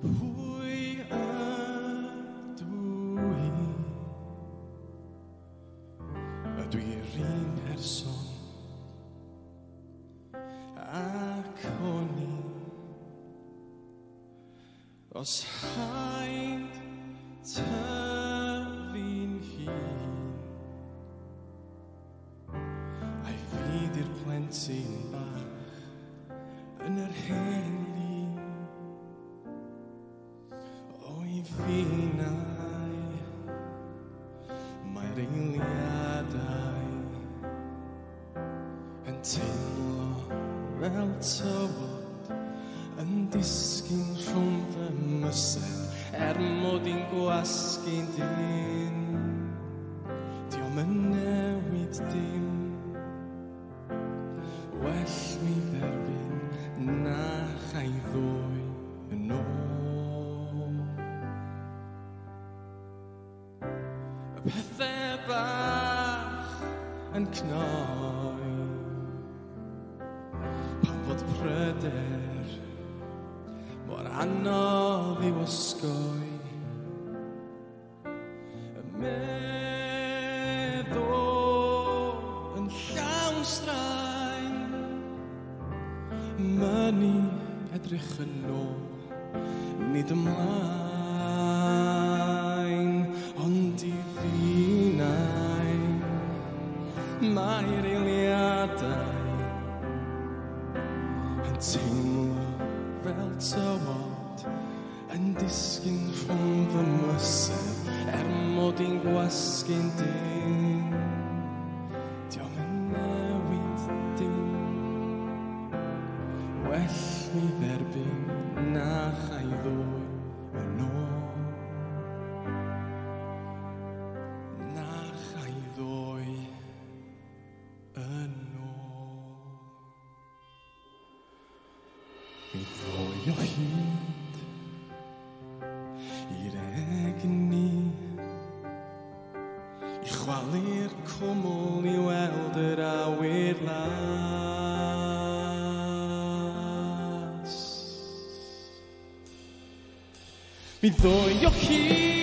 Er Os haid tyfu'n hun A'i fyd i'r plentyn bach Yn yr hen teimlo fel tywod yn disgyn rhwng fy mysedd er mod i'n gwasgu'n dyn diom yn newid dim well mi dderbyn na chai ddwy yn ôl y pethau bach yn cnod bod pryder mor anodd i wasgoi y meddwl yn llawn straen myni edrych yn ôl nid ymlaen ond i ddinain mae'r eiliadau teimlo fel tywod yn disgyn rhwng fy mysau er mod i'n gwasgu'n dim diom yn newid dim well mi dderbyn na chai ddwy Mi ddoe o hyd i'r egni I chwalu'r cwmwl i weld yr awyr las Mi o hyd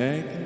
egg.